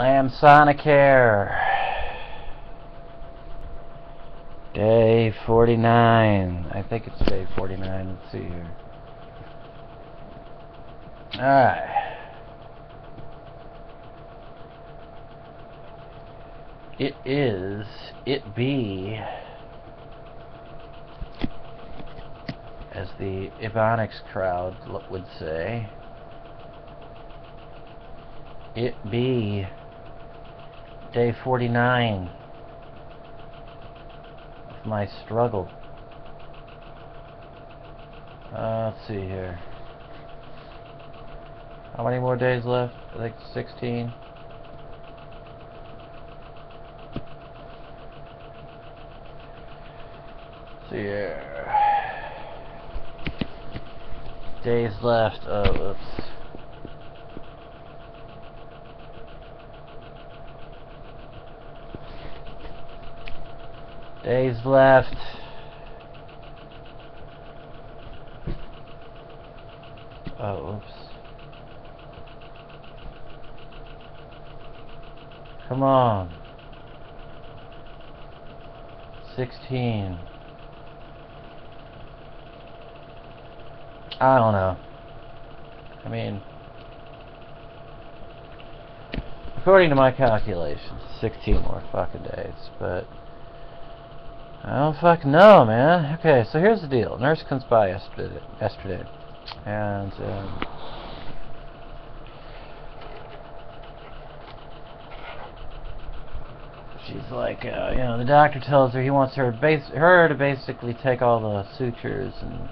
Lamsonacare. Day 49. I think it's day 49. Let's see here. Alright. It is, it be, as the Ebonics crowd would say, it be day 49 of my struggle. Uh, let's see here. How many more days left? I think 16. see here. Days left. Oh, oops. Days left. Oh, oops. Come on. 16. I don't know. I mean, according to my calculations, 16 more fucking days, but Don't fucking know, man. Okay, so here's the deal. Nurse comes by yesterday, yesterday and um, she's like, uh, you know, the doctor tells her he wants her her to basically take all the sutures and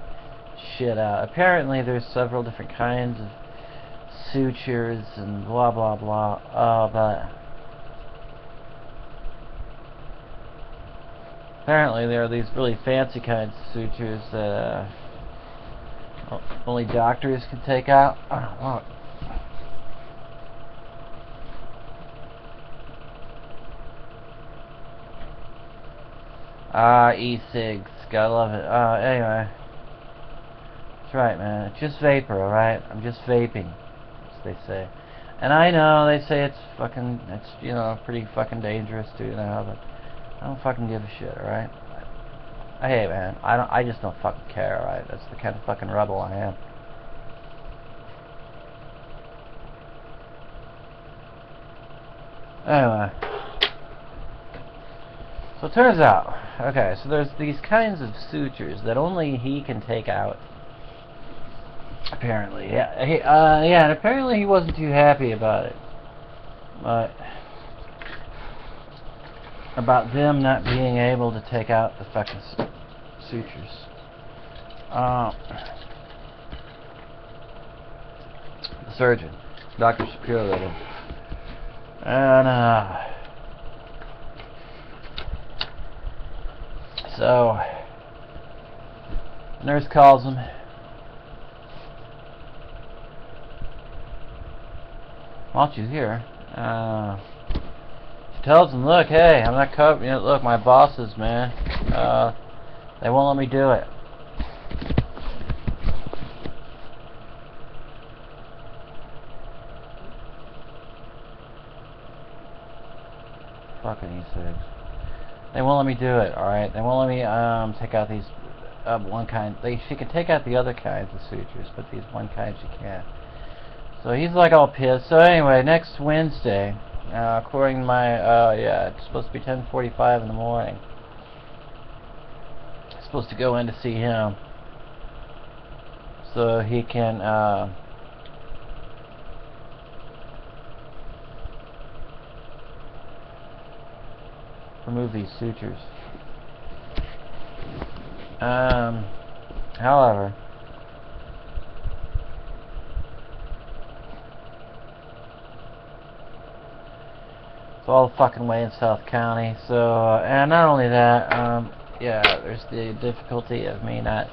shit out. Apparently, there's several different kinds of sutures and blah blah blah. Uh, but apparently, there are these really fancy kinds of sutures that uh, only doctors can take out. Oh, Ah, e-cigs. Gotta love it. Uh, anyway. That's right, man. It's just vapor, alright? I'm just vaping, as they say. And I know they say it's fucking, it's, you know, pretty fucking dangerous too now, but I don't fucking give a shit, alright? I, hey, man, I don't, I just don't fucking care, alright? That's the kind of fucking rebel I am. Anyway. So it turns out, okay, so there's these kinds of sutures that only he can take out Apparently, yeah. He, uh, yeah, and apparently he wasn't too happy about it. But about them not being able to take out the fucking sutures. Uh, the surgeon, Dr. Shapiro, and uh, so nurse calls him. while she's here, uh, tells him, look, hey, I'm not covering, know, look, my bosses, man, uh, they won't let me do it. Fucking e-cig. They won't let me do it, alright? They won't let me, um, take out these, uh, one kind, they, she can take out the other kinds of sutures, but these one kind she can't. So he's like all pissed. So anyway, next Wednesday, uh, according to my, uh, yeah, it's supposed to be 10.45 in the morning. I'm supposed to go in to see him. So he can, uh, remove these sutures. Um, however, all the fucking way in South County. So, uh, and not only that, um, yeah, there's the difficulty of me not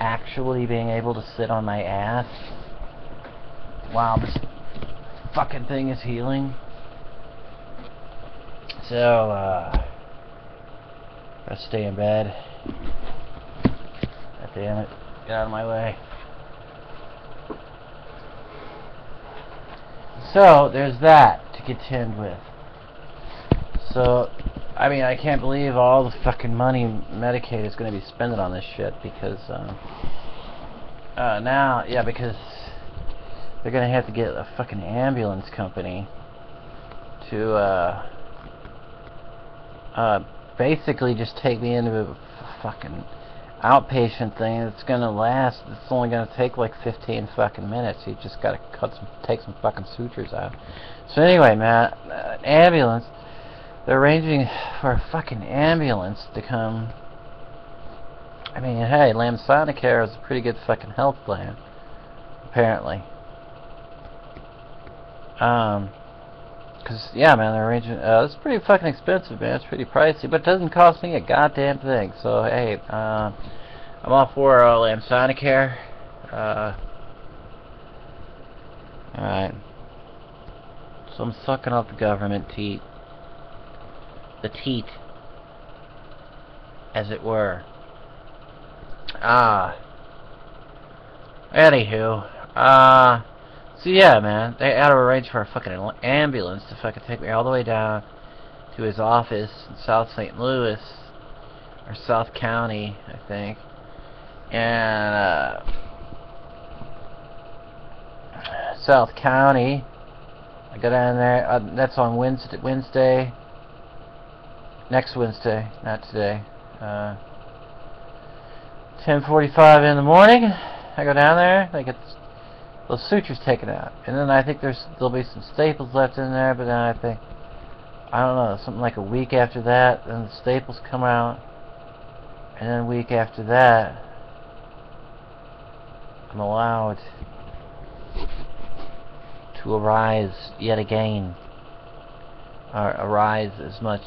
actually being able to sit on my ass while this fucking thing is healing. So, uh, gotta stay in bed. God damn it. Get out of my way. So, there's that to contend with. So, I mean, I can't believe all the fucking money Medicaid is going to be spending on this shit because, um, uh, now, yeah, because they're going to have to get a fucking ambulance company to, uh, uh, basically just take me into a fucking outpatient thing it's gonna last it's only gonna take like 15 fucking minutes. You just gotta cut some take some fucking sutures out. So anyway man uh, ambulance they're arranging for a fucking ambulance to come I mean hey Lamsonacare is a pretty good fucking health plan apparently um Cause yeah, man, they're arranging. Uh, it's pretty fucking expensive, man. It's pretty pricey, but it doesn't cost me a goddamn thing. So hey, uh, I'm all for uh, Lamsonacare. Uh, all right. So I'm sucking up the government teat, the teat, as it were. Ah. Anywho, uh. So yeah, man, they had to arrange for a fucking ambulance to fucking take me all the way down to his office in South St. Louis, or South County, I think. And, uh, South County, I go down there, uh, that's on Wednesday, Wednesday, next Wednesday, not today, uh, 10.45 in the morning, I go down there, they get those sutures taken out. And then I think there's there'll be some staples left in there, but then I think I don't know, something like a week after that, then the staples come out. And then a week after that I'm allowed to arise yet again. Or arise as much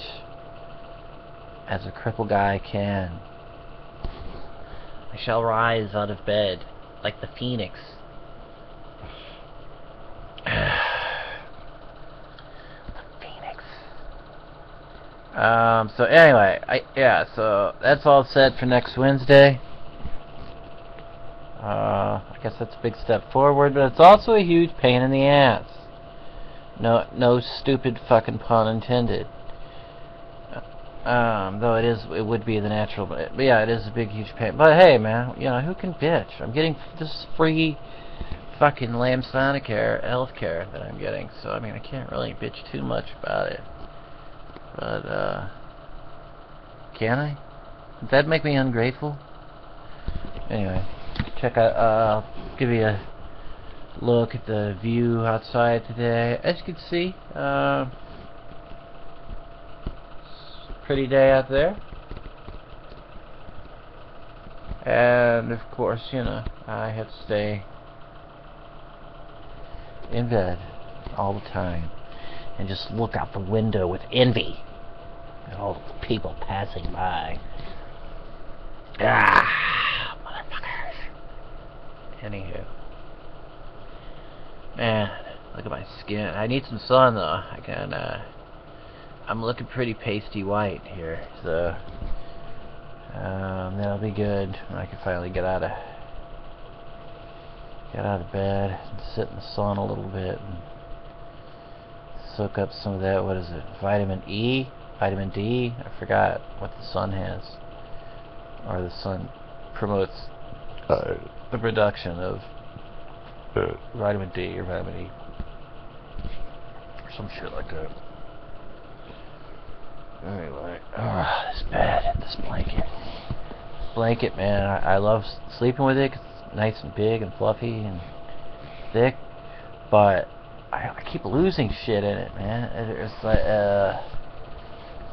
as a crippled guy can. I shall rise out of bed like the phoenix the Phoenix. Um, so anyway, I yeah, so that's all set for next Wednesday. Uh, I guess that's a big step forward, but it's also a huge pain in the ass. No, no stupid fucking pun intended. Um, though it is, it would be the natural, but, but yeah, it is a big, huge pain. But hey, man, you know, who can bitch? I'm getting this free fucking Lamsonacare healthcare that I'm getting, so I mean I can't really bitch too much about it. But uh can I? Does that make me ungrateful? Anyway, check out uh give you a look at the view outside today. As you can see, uh pretty day out there. And of course, you know, I have to stay in bed all the time and just look out the window with envy at all the people passing by. Ah, motherfuckers. Anywho. Man, look at my skin. I need some sun though. I can, uh, I'm looking pretty pasty white here, so, um, that'll be good. I can finally get out of get out of bed and sit in the sun a little bit and soak up some of that, what is it, vitamin E, vitamin D, I forgot what the sun has, or the sun promotes uh, the production of uh, vitamin D or vitamin E, or some shit like that. Anyway, oh, this bed, this blanket, blanket, man, I, I love sleeping with it it's nice and big and fluffy and thick, but I, I keep losing shit in it, man. It's like uh,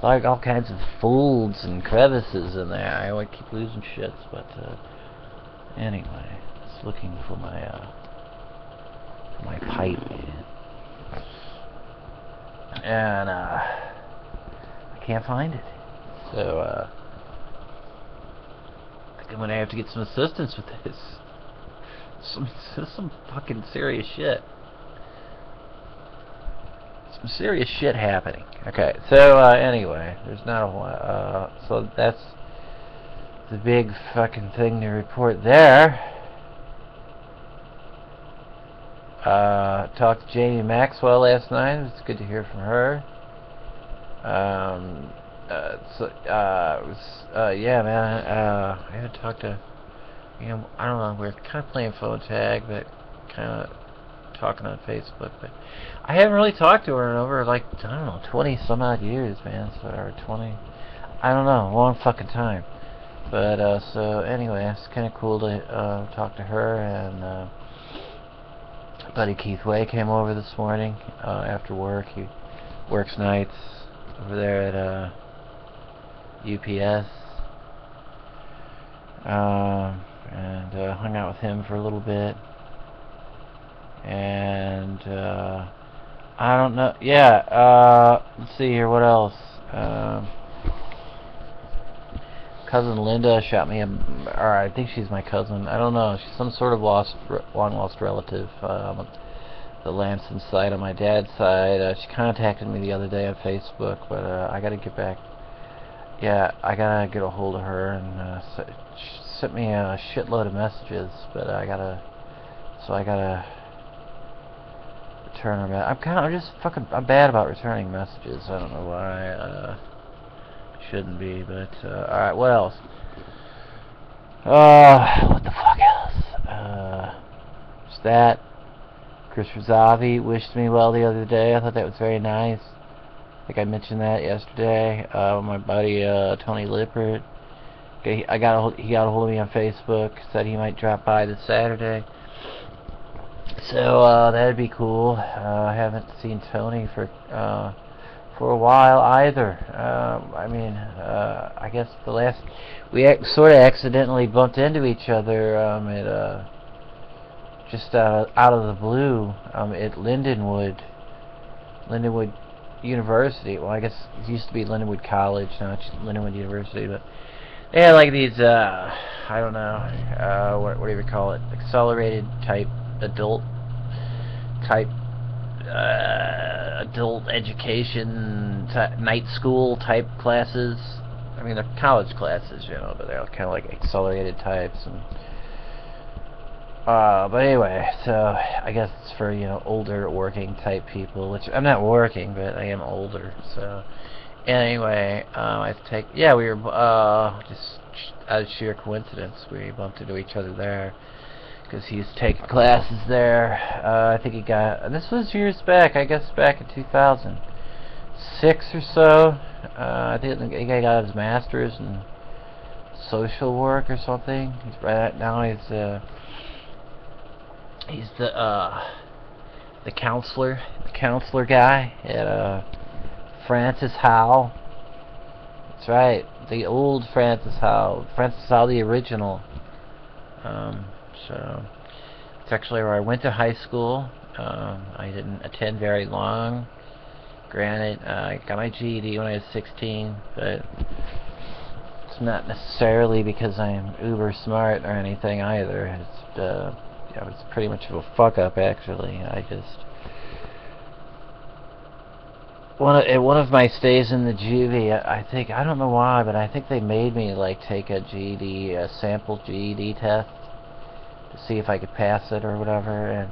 like all kinds of folds and crevices in there. I always keep losing shits, but uh, anyway, it's looking for my uh, my pipe, man. and uh, can't find it. So uh, I think I'm gonna have to get some assistance with this some some fucking serious shit. Some serious shit happening. Okay, so uh, anyway, there's not a lot. Uh, so that's the big fucking thing to report there. Uh, talked to Jamie Maxwell last night. It's good to hear from her. Uh, so, uh, was, uh, yeah, man, uh, I haven't talked to, you know, I don't know, we're kind of playing phone tag, but kind of talking on Facebook, but I haven't really talked to her in over, like, I don't know, 20 some odd years, man, so, or 20, I don't know, long fucking time. But, uh, so, anyway, it's kind of cool to, uh, talk to her, and, uh, buddy Keith Way came over this morning, uh, after work, he works nights over there at, uh, UPS. Um, and uh, hung out with him for a little bit. And uh, I don't know. Yeah. Uh, let's see here. What else? Um, cousin Linda shot me a. Or I think she's my cousin. I don't know. She's some sort of lost, long lost relative. Um, the Lamson side on my dad's side. Uh, she contacted me the other day on Facebook, but uh, I got to get back yeah, I gotta get a hold of her and uh, sent me a shitload of messages, but I gotta, so I gotta return her. I'm kind of, I'm just fucking, I'm bad about returning messages. I don't know why. Uh, shouldn't be, but uh, all right. What else? Uh, what the fuck else? Uh, just that. Chris Razavi wished me well the other day. I thought that was very nice. I think I mentioned that yesterday. Uh, my buddy uh, Tony Lippert. Okay, I got a he got a hold of me on Facebook. Said he might drop by this Saturday. So uh, that'd be cool. Uh, I haven't seen Tony for uh, for a while either. Um, I mean, uh, I guess the last we sort of accidentally bumped into each other um, at just out of, out of the blue um, at Lindenwood. Lindenwood University. Well, I guess it used to be Lindenwood College, now it's Lindenwood University, but they had like these, uh, I don't know, uh, what, what do you call it, accelerated type adult type uh, adult education night school type classes. I mean, they're college classes, you know, but they're kind of like accelerated types and uh, but anyway, so I guess it's for, you know, older working type people, which I'm not working, but I am older, so. Anyway, um, I take, yeah, we were, uh, just out of sheer coincidence, we bumped into each other there, because he's taking classes there, uh, I think he got, this was years back, I guess back in 2006 or so, uh, I think he got his master's in social work or something, he's right now he's, uh, He's the uh, the counselor, the counselor guy at uh, Francis Howell. That's right, the old Francis Howell, Francis Howell, the original. Um, so it's actually where I went to high school. Um, I didn't attend very long. Granted, uh, I got my GED when I was 16, but it's not necessarily because I'm uber smart or anything either. It's uh, I was pretty much of a fuck up actually. I just one of, one of my stays in the juvie, I, I think I don't know why, but I think they made me like take a GED, a sample GED test to see if I could pass it or whatever, and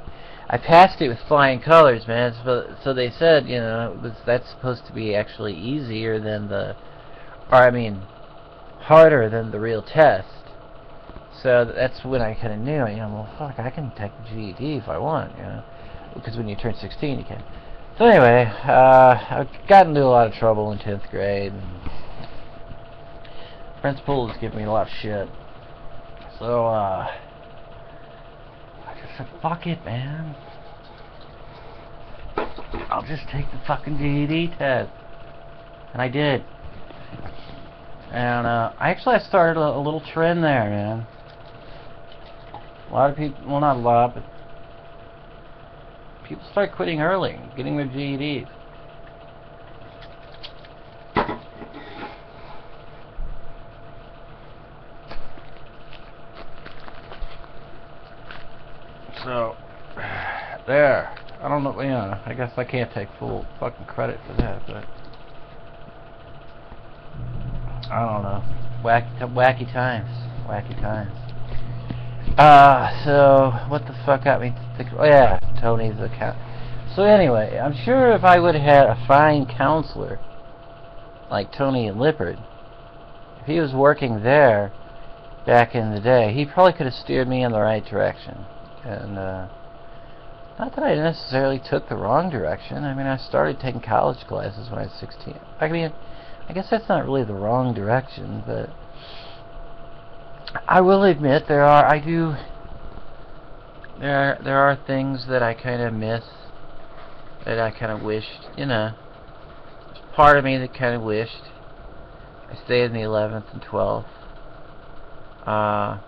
I passed it with flying colors, man. So, so they said, you know, was, that's supposed to be actually easier than the, or I mean, harder than the real test. So that's when I kind of knew, you know, well, fuck, I can take GED if I want, you know, because when you turn 16, you can. So anyway, uh, I got into a lot of trouble in 10th grade. And principal was giving me a lot of shit. So, uh, I just said, fuck it, man. I'll just take the fucking GED test. And I did. And, uh, I actually started a, a little trend there, man. A lot of people, well not a lot, but people start quitting early, getting their GEDs. So, there. I don't know, you know, I guess I can't take full fucking credit for that, but I don't know. Wacky, wacky times. Wacky times. Uh, so, what the fuck got me to think, oh yeah, Tony's account. So anyway, I'm sure if I would have had a fine counselor, like Tony Lippert, if he was working there back in the day, he probably could have steered me in the right direction. And, uh, not that I necessarily took the wrong direction. I mean, I started taking college classes when I was 16. I mean, I guess that's not really the wrong direction, but I will admit there are I do there are, there are things that I kind of miss that I kind of wished, you know. Part of me that kind of wished I stayed in the 11th and 12th. Uh,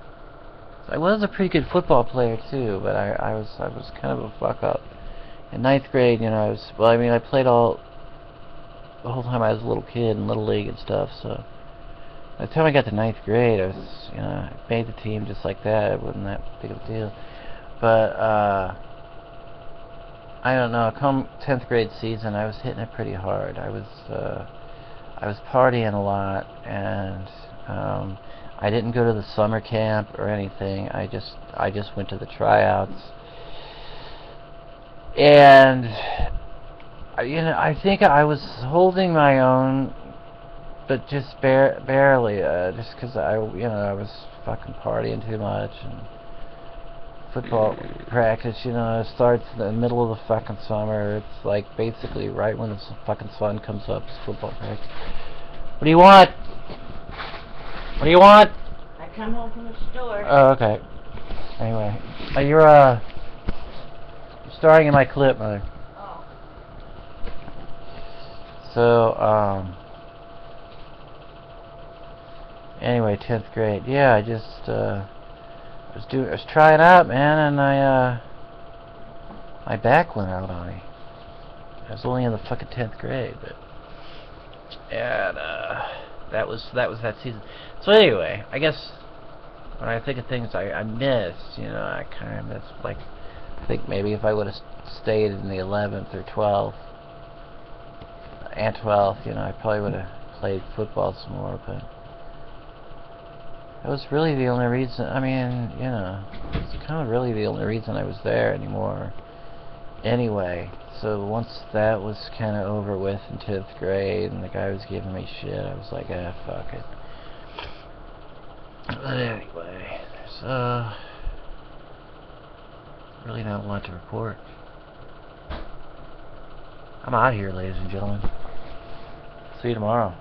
I was a pretty good football player too, but I, I was I was kind of a fuck up. In ninth grade, you know, I was well. I mean, I played all the whole time I was a little kid in little league and stuff. So by the time I got to ninth grade, I was you know I made the team just like that. It wasn't that big of a deal. But uh, I don't know. Come tenth grade season, I was hitting it pretty hard. I was uh, I was partying a lot and. Um, I didn't go to the summer camp or anything. I just I just went to the tryouts. And you know, I think I was holding my own but just bar barely uh, just cuz I you know, I was fucking partying too much and football practice, you know, it starts in the middle of the fucking summer. It's like basically right when the fucking sun comes up, it's football practice. What do you want? What do you want? I come home from the store. Oh, okay. Anyway, uh, you're uh starring in my clip, mother. Oh. So, um. Anyway, tenth grade. Yeah, I just uh was doing, I was trying out, man, and I uh my back went out on me. I was only in the fucking tenth grade, but and uh that was that was that season. So anyway, I guess when I think of things I, I missed, you know, I kind of miss like I think maybe if I would have stayed in the 11th or 12th and 12th, you know, I probably would have played football some more, but that was really the only reason. I mean, you know, it's kind of really the only reason I was there anymore. Anyway, so once that was kind of over with in 10th grade and the guy was giving me shit, I was like, ah, fuck it. But anyway, there's, uh, really not a lot to report. I'm out here, ladies and gentlemen. See you tomorrow.